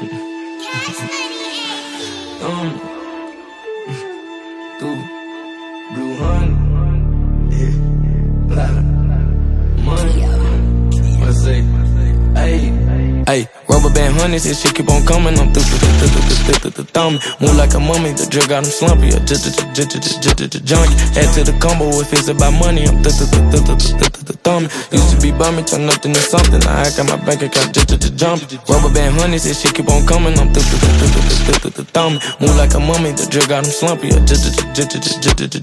Um, through blue honey, yeah, money. I say, hey, hey, rubber band honeys, this shit keep on coming. I'm through, through, through, through, through, through, through, thumb. Move like a mummy, the drug got him slumpy. Junkie. Add to the combo if it's about money. I'm through, through, through, through, through, through, through, thumb. Used to be bumming, turn nothing to something. I got my bank account jump. Rubber band honeys, this shit keep on coming. I'm through, through, through, through, through, through, through, thumb. Move like a mummy, the drug got him slumpy.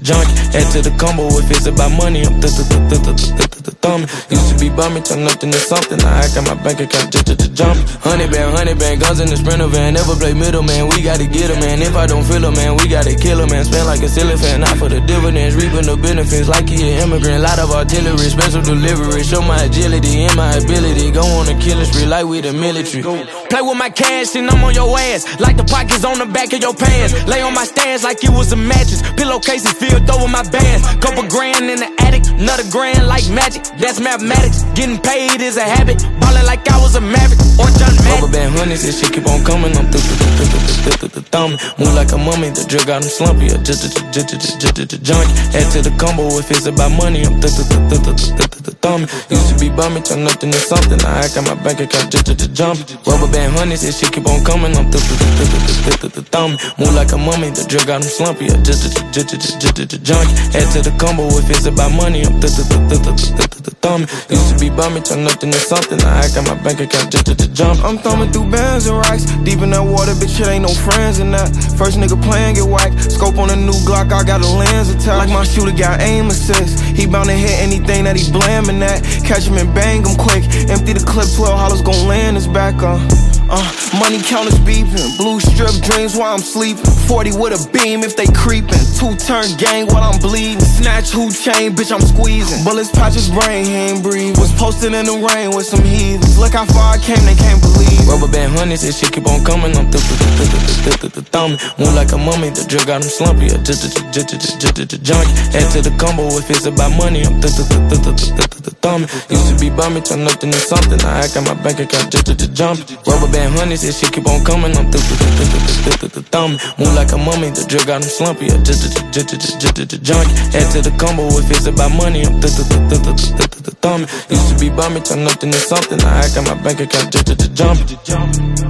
Junkie. Add to the combo if it's about money. I'm through, through, through, through, through, through, through, thumb. Used to be bumming, turn nothing to something. I got my bank account jump. Honey band, honey band, guns in the sprinter van. Never play middle, man. We gotta get 'em, man. If I don't feel 'em, man, we gotta kill 'em, man. Spend like a silly fan, not for the dividends. Reaping the benefits like he an immigrant. Lot of artillery, special delivery. Show my agility and my ability. Go on a killing spree like we the military. Play with my cash and I'm on your ass. Like the pockets on the back of your pants. Lay on my stands like it was a mattress. Pillowcases filled over my bands. Couple grand in the attic, another grand like magic. That's mathematics. Getting paid is a habit. Ballin' like I was a maverick or hundreds, this shit keep on coming. I'm through, through, through, through, through, through, through, thumbing. Move like a mummy, the drill got him slumpy. Just a junkie. Add to the combo if it's about money. I'm through, through, through, through, through, through, through, thumbing. Used to be bumming, turn nothing to something. I act on my bank account, just a jump. Rubber band hundreds, this shit keep on coming. I'm through, through, through, through, through, through, through, thumbing. Move like a mummy, the drill got him slumpy. Just a junkie. Add to the combo if it's about money. I'm through, through, through, through, through, through, thumbing. Used to be bumming, turn nothing to something. I act on my bank account, just a jump. I'm thumbing through bands and racks. Deep in that water, bitch, it ain't no friends in that. First nigga playing get whacked. Scope on a new Glock, I got a lens attached. Like my shooter got aim assist. He bound to hit anything that he blamin' at. Catch him and bang him quick. Empty the clip, 12 hollows gon' land his back on. Uh, money counters beeping, blue strip dreams while I'm sleeping. 40 with a beam if they creeping. Two turn gang while I'm bleeding. Snatch who chain, bitch, I'm squeezing. Bullets patch his brain, he ain't breathing. Was posted in the rain with some heathens. Look how far I came, they can't believe. Rubber band honeys, this shit keep on coming. I'm through, through, through, through, through, through, through, thumb. Move like a mummy, the drug got him slumpy. A junkie. Add to the combo if it's about money. I'm through, through, through, through, through, through, through, thumb. Used to be bumming, turn nothing to something. I got my bank account jump. Rubber band honeys, this shit keep on coming. I'm through, through, through, through, through, through, through, thumb. Move like a mummy, the drug got him slumpy. A junkie. Add to the combo if it's about money. I'm through, through, thumb. Used to be bumming, turn nothing to something. I got my bank account jump.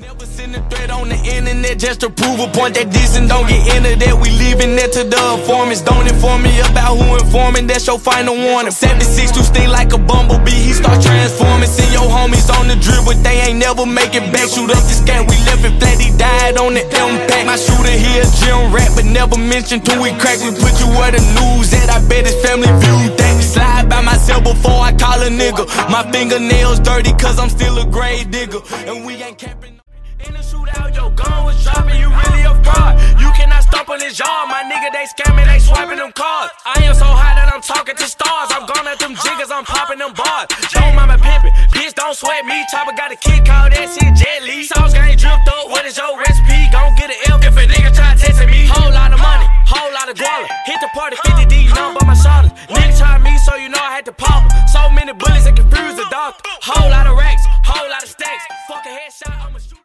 Never send a threat on the internet just to prove a point that this and don't get into that. We leaving that to the informants. Don't inform me about who informing. That's your final warning. 76 to sting like a bumblebee. He start transforming. Send your homies on the drip, but they ain't never make it back. Shoot up the scat, we left it flat. He died on the impact. My shooter here, gym rat, but never mentioned till we crack. We put you where the news at. I bet his family viewed that. Slide by myself before I call a nigga. My fingernails dirty, cause I'm still a grave digger. And we ain't capping. In the shootout, your gun was dropping, you really a fraud. You cannot stop on this yard, my nigga, they scamming, they swiping them cards. I am so high that I'm talking to stars. I'm gone at them jiggers, I'm popping them bars. Don't mind my pimpin', bitch, don't sweat me. Chopper got a kick, call that shit Jet Li. Sauce gang dripped up, what is your recipe? Gon' get an F if a nigga try testing me. Whole lot of money, whole lot of guala. Hit the party, 50 D, nothing but my shoulders. Nigga tried me, so you know I had to pop 'em. So many bullets that confuse the doctor. Whole lot of racks, whole lot of stacks. Fuck a headshot.